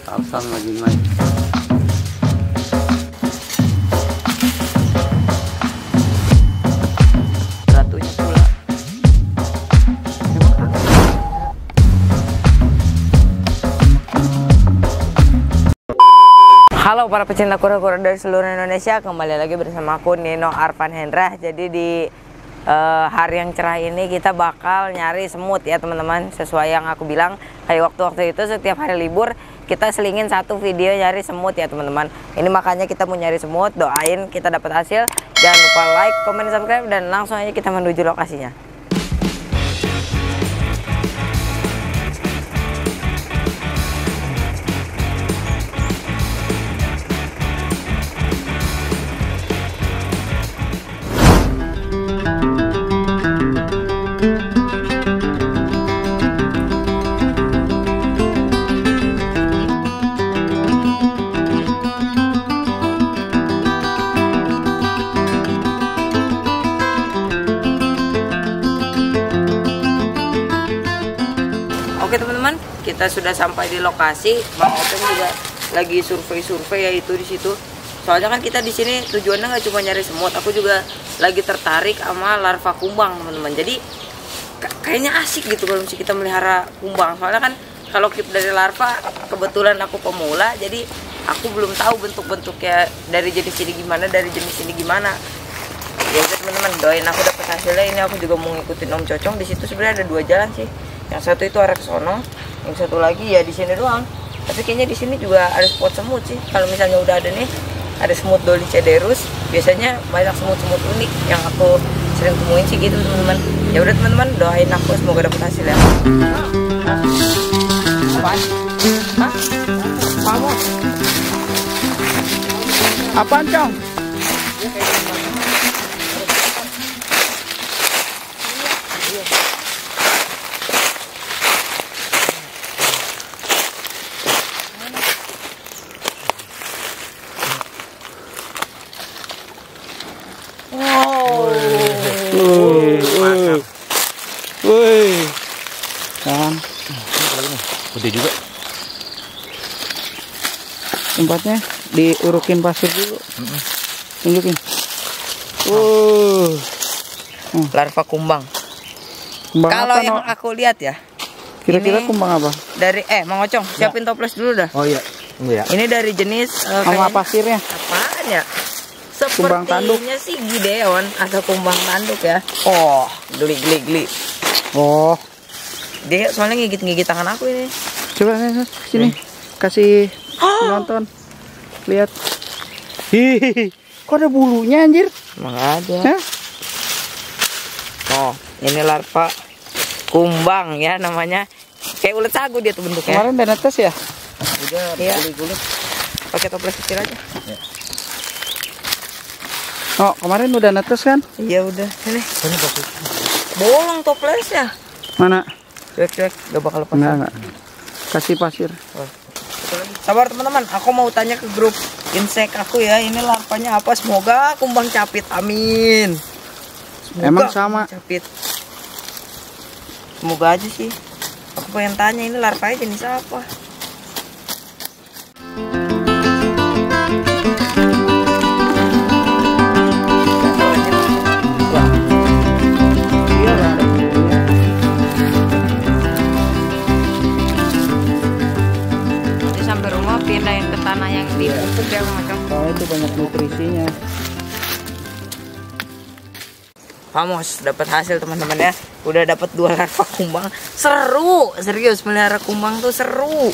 Tarsan lagi naik. Halo para pecinta kura-kura dari seluruh Indonesia Kembali lagi bersama aku Nino Arvan Hendra. Jadi di eh, hari yang cerah ini kita bakal nyari semut ya teman-teman. Sesuai yang aku bilang Kayak waktu-waktu itu setiap hari libur Kita selingin satu video nyari semut ya teman-teman. Ini makanya kita mau nyari semut Doain kita dapat hasil. Jangan lupa like, komen, subscribe Dan langsung aja kita menuju lokasinya kita sudah sampai di lokasi. Bang Openg juga lagi survei-survei ya itu di situ. Soalnya kan kita di sini tujuannya nggak cuma nyari semut, aku juga lagi tertarik sama larva kumbang teman-teman. Jadi ka- kayaknya asik gitu kalau misalnya kita melihara kumbang. Soalnya kan kalau keep dari larva, kebetulan aku pemula, jadi aku belum tahu bentuk-bentuknya dari jenis ini gimana, dari jenis ini gimana. Ya teman-teman, doain aku dapat hasilnya. Ini aku juga mau ngikutin Om Cocong. Di situ sebenarnya ada dua jalan sih yang satu itu arah ke sono yang satu lagi ya di sini doang. Tapi kayaknya di sini juga ada spot semut sih. Kalau misalnya udah ada nih ada semut doli cederus biasanya banyak semut-semut unik yang aku sering temuin sih gitu teman-teman. Ya udah teman-teman doain aku semoga dapat hasil ya. Apaan? Hah? Apaan, Cong? wow Wih, wih. Kan Gede juga. Tempatnya diurukin pasir dulu. Tunjukin. Uh, larva kumbang kumbang kalau apa, yang no? aku lihat ya Kira-kira ini- kumbang apa? dari eh Mang Ocong siapin toples dulu dah Oh iya. Tunggu ya. ini dari jenis eh, Sama pasirnya? apaan ya Kumbang tanduk. sepertinya sih gideon atau kumbang tanduk ya oh geli geli geli Oh, dia soalnya gigit gigit tangan aku ini coba nih, sini. Kasih nonton. Lihat. Hihihi. Kok ada bulunya anjir? emang ada Hah? oh ini larva kumbang ya namanya kayak ulet sagu dia tuh bentuknya Kemarin udah netes ya? Udah Iya. guli-guli. pakai toples kecil aja Oh, kemarin udah netes kan? iya udah ini Ini bagus. bolong toplesnya Mana? cuek cuek gak bakal lepas Enggak, enggak. Kasih pasir. Sabar teman-teman, aku mau tanya ke grup insek aku ya. Ini larvanya apa? Semoga kumbang capit. Amin. Semoga Emang sama? Capit. Semoga aja sih. Aku pengen tanya ini larvanya jenis apa? Vamos, dapat hasil teman-teman ya. Udah dapat dua larva kumbang. Seru, serius melihara kumbang tuh seru.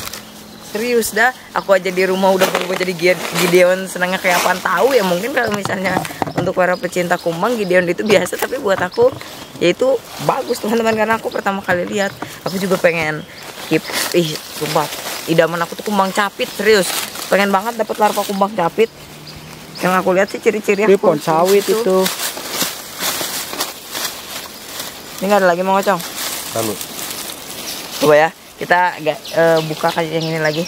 Serius dah, aku aja di rumah udah berubah jadi Gide- Gideon senangnya kayak apaan tahu ya mungkin kalau misalnya untuk para pecinta kumbang Gideon itu biasa tapi buat aku ya itu bagus teman-teman karena aku pertama kali lihat aku juga pengen keep ih sumpah idaman aku tuh kumbang capit serius pengen banget dapat larva kumbang capit yang aku lihat sih ciri-ciri pohon sawit itu. Ini nggak ada lagi mau ngocong Lalu. coba ya kita agak eh, buka kayak yang ini lagi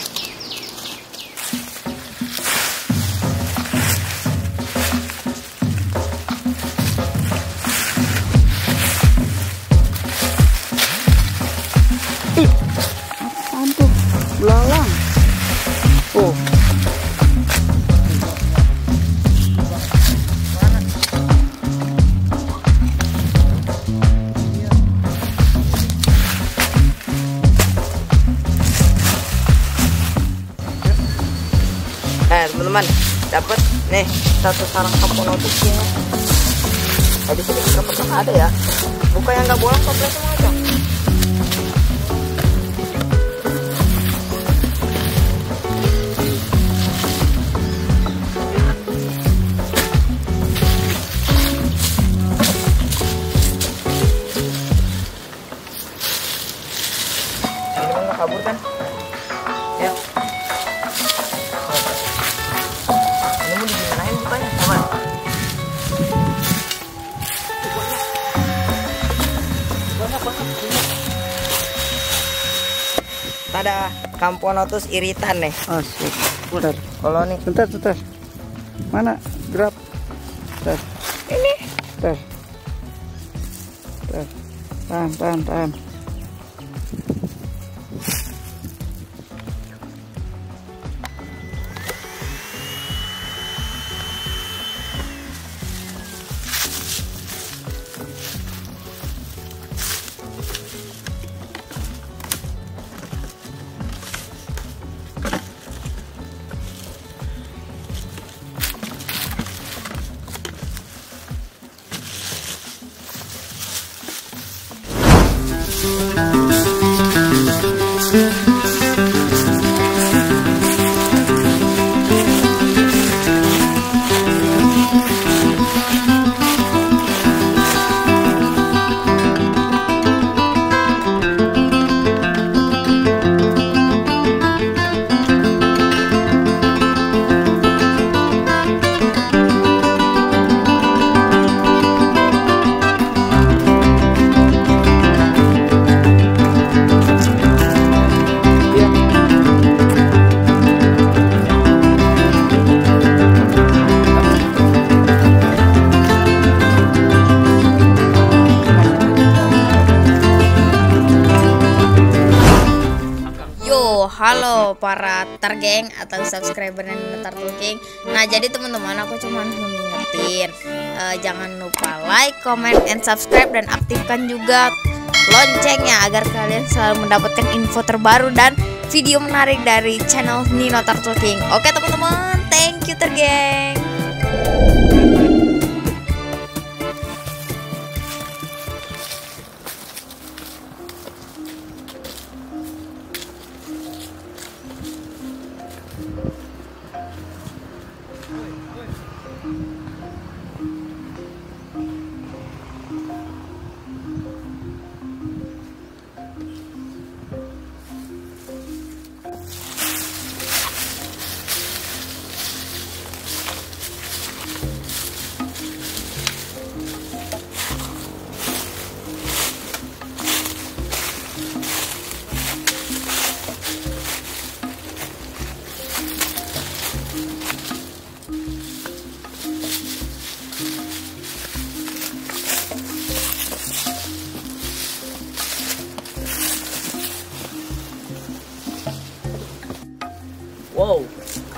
satu sarang kaponotusnya. Tadi sini kita pernah ada ya. Buka yang nggak bolong komplek semua Tada, Camponotus iritan nih. Asik. Bentar. Kalau nih, Bentar, bentar. Mana? Grab. Bentar. ini Bentar. Bentar. Tahan, tahan, tahan. Tergeng atau subscriber dan Turtle King. Nah, jadi teman-teman aku cuma mau ngingetin eh, jangan lupa like, comment, and subscribe dan aktifkan juga loncengnya agar kalian selalu mendapatkan info terbaru dan video menarik dari channel Nino Turtle. Oke, teman-teman, thank you tergeng.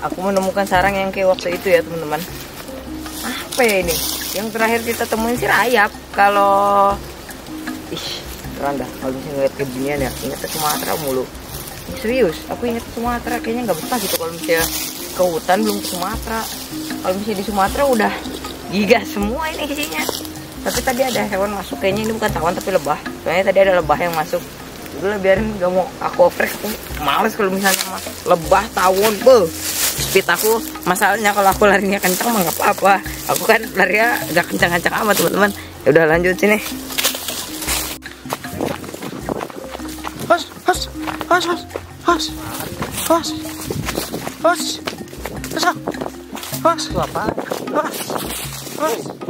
Aku menemukan sarang yang kayak waktu itu ya teman-teman. Apa ya ini? Yang terakhir kita temuin sih rayap. Kalau ih, keren dah. Kalau misalnya ngeliat beginian ya, ingat Sumatera mulu. Ini serius, aku ingat Sumatera kayaknya nggak betah gitu kalau misalnya ke hutan belum ke Sumatera. Kalau misalnya di Sumatera udah giga semua ini isinya. Tapi tadi ada hewan masuk kayaknya ini bukan tawon tapi lebah. Soalnya tadi ada lebah yang masuk udah biarin gak mau aku fresh aku males kalau misalnya lebah tawon be speed aku masalahnya kalau aku larinya kencang mah nggak apa-apa aku kan larinya gak kencang-kencang amat teman-teman ya udah lanjut sini Hos, hos, hos, hos, hos, hos, hos, hos, hos, hos, hos.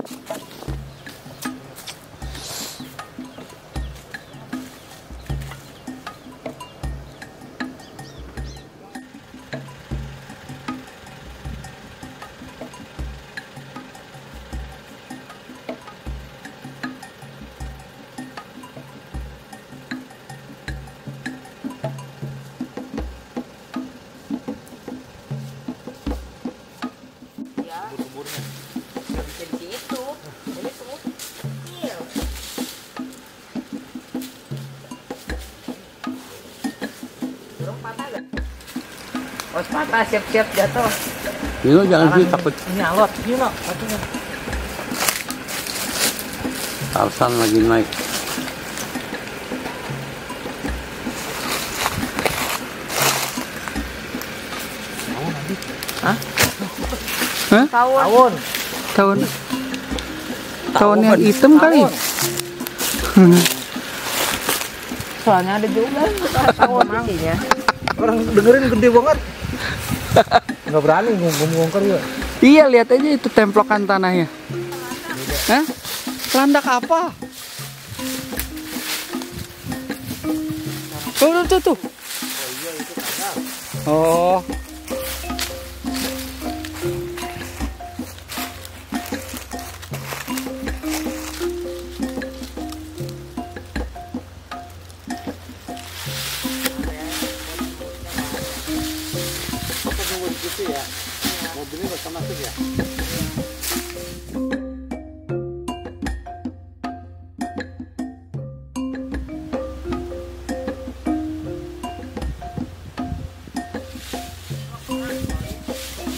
Patah siap-siap jatuh. Gino jangan sih takut Ini alot, Gino. Satunya. Tarsan lagi naik. Hah? Tawon. Tahun tahun yang hitam kali. Soalnya ada juga tawon intinya. Orang dengerin gede banget. Nggak berani ngomong-ngomong ya. Iya lihat aja itu templokan tanahnya. Hah? Landak apa? Tuh tuh tuh. tuh. Oh.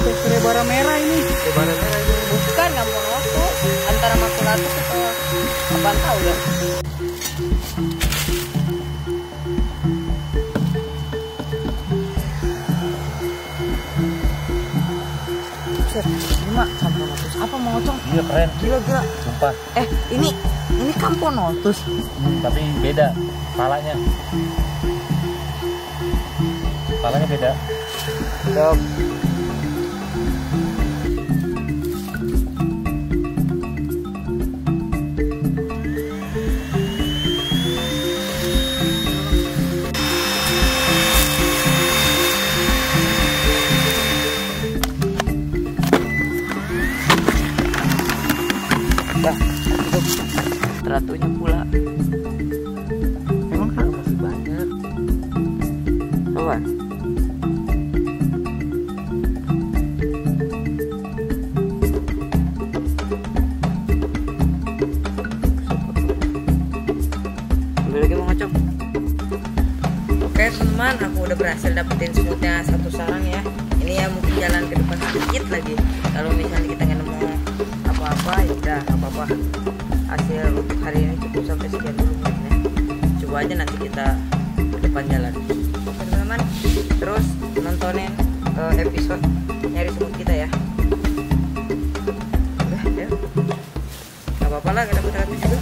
Kayak kerebara merah ini. Lebaran merah itu. Bukan kamu waktu antara makulatus atau apaan tahu. Ini mah kamponotus apa mau ngocong? Iya keren. Gila gila. Sumpah. Eh ini ini kamponotus. Hmm, tapi beda palanya. Palanya beda. Dok. Teratunya pula. Emang kan masih banyak. Coba. Aku udah berhasil dapetin semutnya satu sarang ya. Ini ya mungkin jalan ke depan sedikit lagi. Kalau misalnya kita nggak nemu apa-apa, ya udah apa-apa. Aja nanti kita ke depan jalan. Teman-teman, terus nontonin eh, episode nyari semut kita ya. Udah ya. Gak apa-apa lah, kita dapat juga.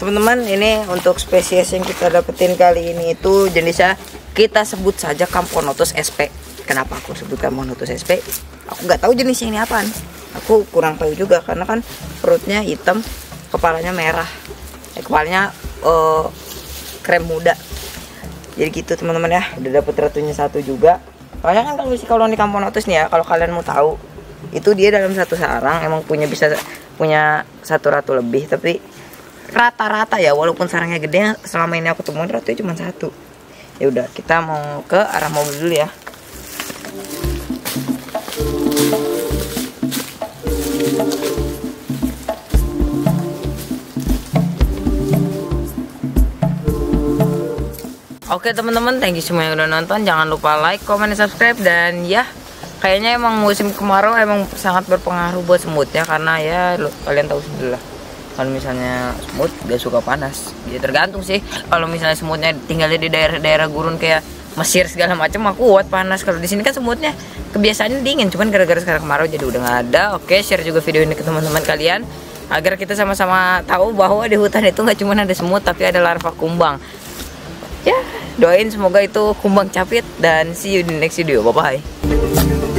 Teman-teman, ini untuk spesies yang kita dapetin kali ini itu jenisnya kita sebut saja Camponotus sp. Kenapa aku sebut Camponotus sp? Aku nggak tahu jenisnya ini apaan. Aku kurang tahu juga karena kan perutnya hitam, kepalanya merah. Eh, kepalanya eh, krem muda. jadi gitu teman-teman ya. Udah dapet ratunya satu juga. Soalnya kan kalau si kalau di kampung notus nih ya kalau kalian mau tahu itu dia dalam satu sarang emang punya bisa punya satu ratu lebih. Tapi rata-rata ya walaupun sarangnya gede selama ini aku temuin ratunya cuma satu. Ya udah kita mau ke arah mobil dulu ya Oke teman-teman, thank you semua yang udah nonton. Jangan lupa like, comment, dan subscribe dan ya kayaknya emang musim kemarau emang sangat berpengaruh buat semutnya karena ya lo, kalian tahu sendiri lah. Kalau misalnya semut gak suka panas, ya tergantung sih. Kalau misalnya semutnya tinggalnya di daerah-daerah gurun kayak Mesir segala macam aku kuat panas. Kalau di sini kan semutnya kebiasaannya dingin, cuman gara-gara sekarang kemarau jadi udah nggak ada. Oke, share juga video ini ke teman-teman kalian agar kita sama-sama tahu bahwa di hutan itu nggak cuma ada semut tapi ada larva kumbang ya doain semoga itu kumbang capit dan see you di next video. Bye bye